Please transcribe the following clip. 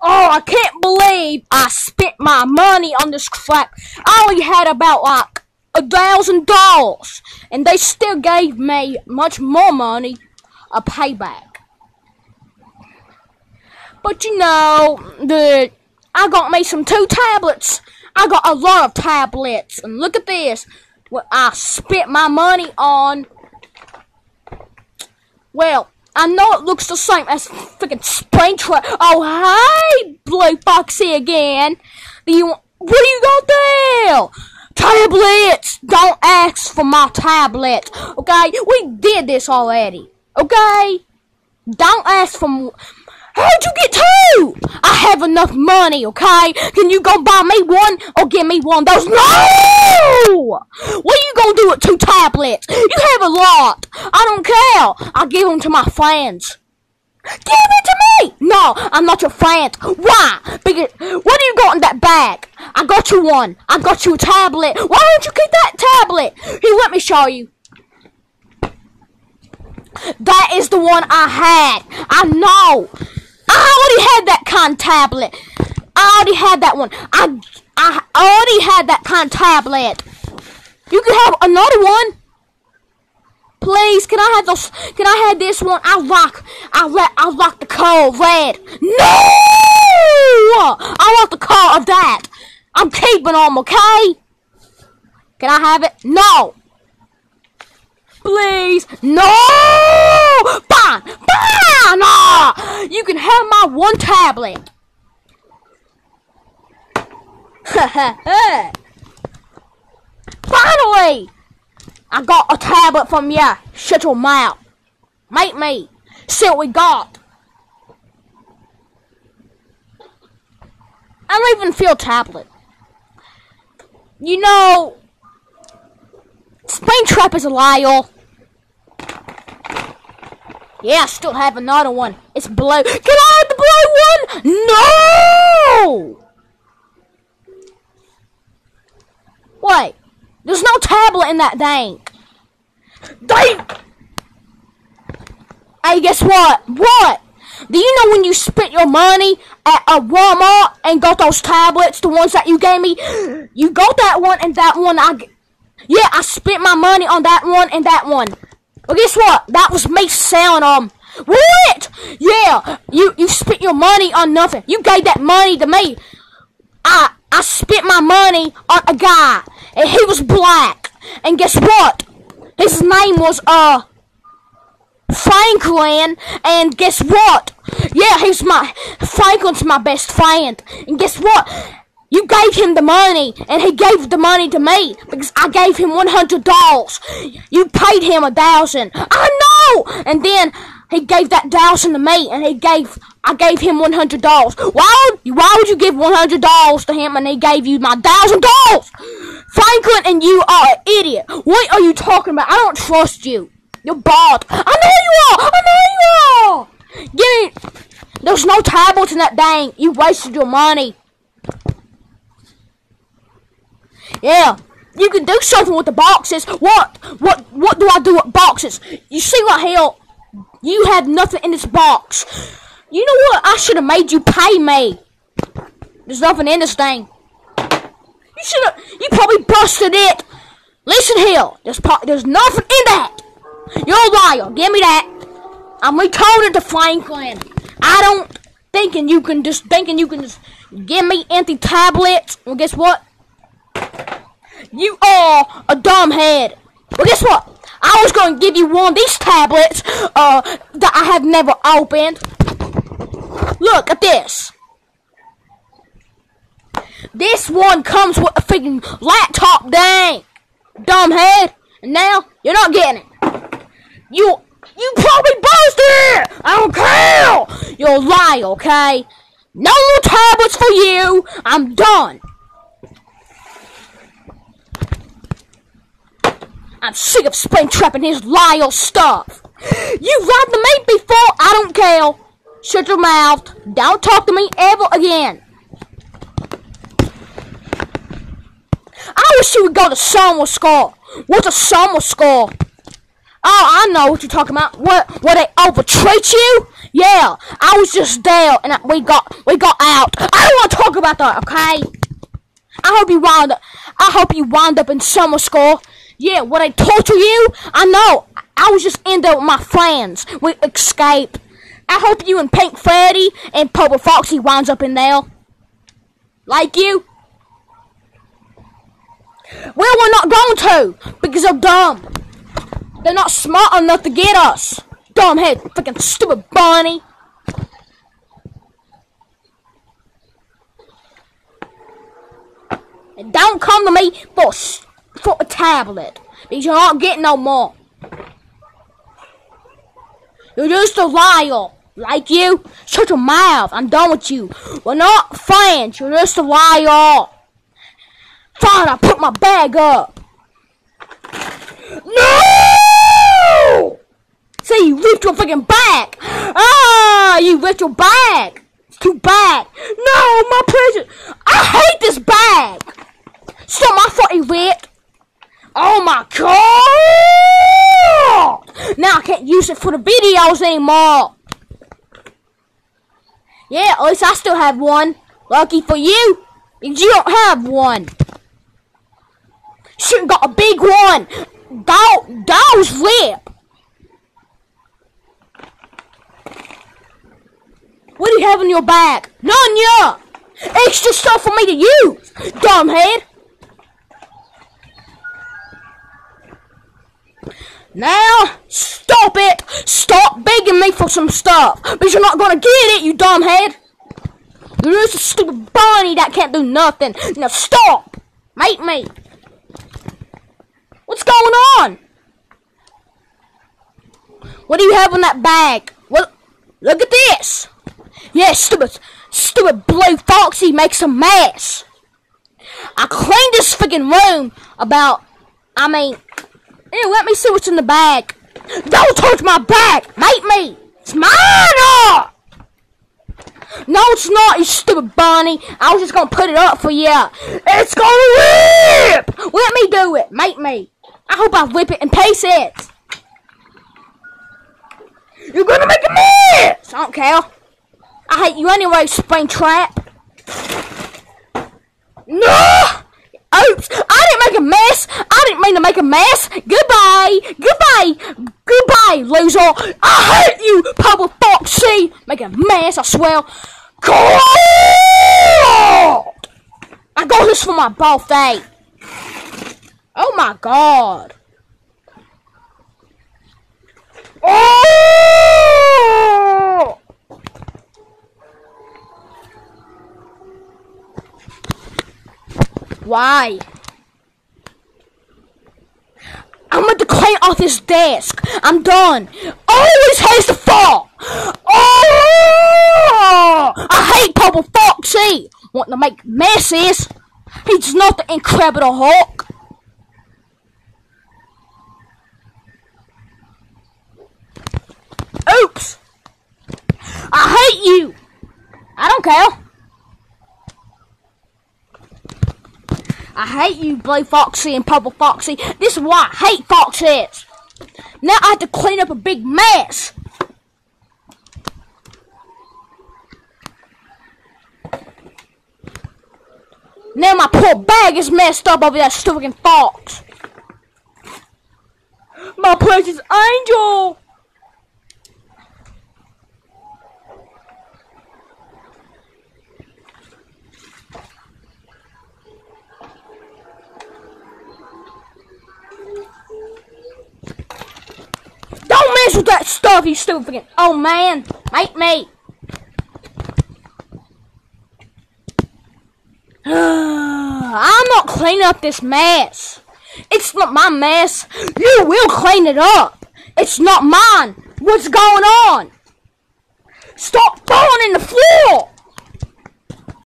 Oh, I can't believe I spent my money on this crap. I only had about like a thousand dollars, and they still gave me much more money, a payback. But you know, the I got me some two tablets. I got a lot of tablets, and look at this. What I spent my money on. Well, I know it looks the same as freaking Springtrap. Oh, hey, Blue Foxy again. Do you what do you got there? Tablets! Don't ask for my tablet. Okay? We did this already. Okay? Don't ask for How'd you get two? I have enough money, okay? Can you go buy me one or give me one of those? No! What are you gonna do with two tablets? You have a lot. I don't care. I'll give them to my friends. Give it to me! No, I'm not your friend. Why? Because what do you got in that bag? I got you one. I got you a tablet. Why don't you keep that tablet? Here, let me show you. That is the one I had. I know. I already had that kind tablet. I already had that one. I I already had that kind tablet. You can have another one. Please, can I have those? Can I have this one? I rock. I let. I rock the color red. No! I want the color of that. I'm keeping them, okay? Can I have it? No. Please, no! Fine, fine! No! You can have my one tablet. Finally! I got a tablet from ya. Shut your mouth. Make me. See what we got. I don't even feel tablet. You know, Spring Trap is a liar. Yeah, I still have another one. It's blue. Can I have the blue one? No! Wait. There's no tablet in that thing. Dang! Hey, guess what? What? Do you know when you spent your money at a Walmart and got those tablets, the ones that you gave me? You got that one and that one I... Yeah, I spent my money on that one and that one. Well, guess what? That was me selling them. What? Yeah, you you spent your money on nothing. You gave that money to me. I I spent my money on a guy, and he was black. And guess what? His name was uh Franklin. And guess what? Yeah, he's my Franklin's my best friend. And guess what? You gave him the money, and he gave the money to me because I gave him one hundred dollars. You paid him a thousand. I know. And then he gave that thousand to me, and he gave I gave him one hundred dollars. Why would why would you give one hundred dollars to him and he gave you my thousand dollars? Franklin and you are an idiot. What are you talking about? I don't trust you. You're bald. I know you are. I know you are. Give me. There's no tablets in that thing. You wasted your money. Yeah, you can do something with the boxes. What? What? What do I do with boxes? You see what hell? You have nothing in this box. You know what? I should have made you pay me. There's nothing in this thing. You should have. You probably busted it. Listen here. There's there's nothing in that. You're a liar. Give me that. I'm returning to Franklin. I don't thinking you can just thinking you can just give me empty tablets. Well, guess what? You are a dumbhead. Well, guess what? I was going to give you one of these tablets uh, that I have never opened. Look at this. This one comes with a freaking laptop dang. Dumbhead. And now, you're not getting it. You, you probably busted it. I don't care. You're lie, okay? No more tablets for you. I'm done. I'm sick of Springtrap and his liar stuff. You lied to me before, I don't care. Shut your mouth. Don't talk to me ever again. I wish you would go to summer school. What's a summer school? Oh, I know what you're talking about. What? What they overtreat you? Yeah, I was just there, and we got we got out. I don't want to talk about that. Okay. I hope you wound up. I hope you wound up in summer school. Yeah, what I torture you? I know. I was just in there with my friends. We escaped. I hope you and Pink Freddy and Purple Foxy winds up in there. Like you. Well, we're not going to because they're dumb. They're not smart enough to get us. Dumb head, freaking stupid bunny. And don't come to me for for a tablet because you're not getting no more. You're just a liar. Like you? Shut your mouth. I'm done with you. We're not friends. You're just a liar. Fine, I put my bag up. No! See, you ripped your fucking bag. Ah, you ripped your bag. It's too bad. No, my present. I hate this bag. Not my you ripped. Oh my god! Now I can't use it for the videos anymore. Yeah, at least I still have one. Lucky for you, you don't have one. Should've got a big one. That was rip. What do you have in your bag? None, yeah. Extra stuff for me to use, dumbhead. Now, stop it! Stop begging me for some stuff, because you're not gonna get it, you dumbhead! You're just a stupid bunny that can't do nothing. Now stop! Make me! What's going on? What do you have in that bag? Well, look at this! Yeah, stupid, stupid blue foxy makes a mess! I cleaned this freaking room about, I mean, Ew, let me see what's in the bag. Don't touch my bag! Mate me! It's mine! Oh! No, it's not, you stupid bunny. I was just gonna put it up for you. It's gonna rip! Let me do it. mate me. I hope I whip it and paste it. You're gonna make a mess! I don't care. I hate you anyway, spring trap. No! Oops! I didn't make a mess! I didn't mean to make a mess! Goodbye! Goodbye! Goodbye, loser! I hate you, Purple Foxy! Make a mess, I swear! God! I got this for my birthday! Oh my god! Oh! Why? Clean off his desk. I'm done. Always has to fall. Oh! I hate Purple Foxy. Wanting to make messes. He's not the Incredible Hulk. Oops. I hate you. I don't care. I hate you, Blue Foxy and Purple Foxy. This is why I hate foxes. Now I have to clean up a big mess. Now my poor bag is messed up over that stupid fox. My precious angel. That stuff, you stupid. Oh man, make me. I'm not cleaning up this mess. It's not my mess. You will clean it up. It's not mine. What's going on? Stop falling in the floor.